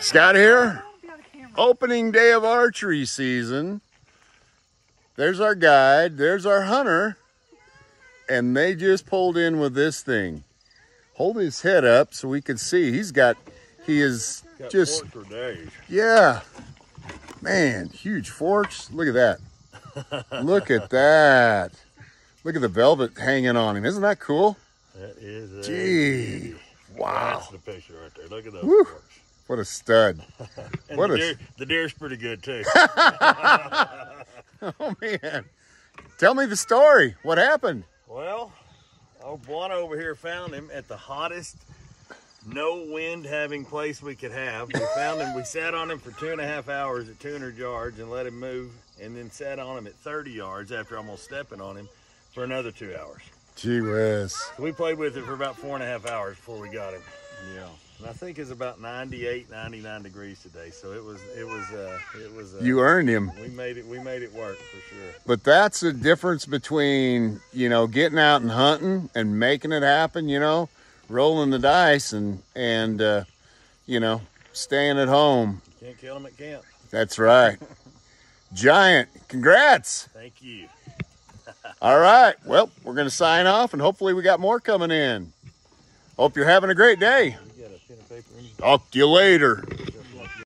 Scott here. Opening day of archery season. There's our guide. There's our hunter. And they just pulled in with this thing. Hold his head up so we can see. He's got, he is Got just, forks for days. yeah. Man, huge forks. Look at that. Look at that. Look at the velvet hanging on him. Isn't that cool? That is a Gee. Wow. That's the picture right there. Look at those Woo. forks. What a stud. What the, a- deer, the deer's pretty good too. Oh, man. Tell me the story. What happened? well, old one over here found him at the hottest, no wind having place we could have. We found him. We sat on him for two and a half hours at 200 yards and let him move, and then sat on him at 30 yards after almost stepping on him for another two hours. Gee whiz. We played with it for about four and a half hours before we got him. Yeah. And I think it's about 98, 99 degrees today. So it was, it was, uh, it was, uh, You earned him. we made it, we made it work for sure. But that's the difference between, you know, getting out and hunting and making it happen, you know, rolling the dice and, and, uh, you know, staying at home. Can't kill him at camp. That's right. Giant, congrats. Thank you. All right. Well, we're going to sign off and hopefully we got more coming in. Hope you're having a great day. Talk to you later.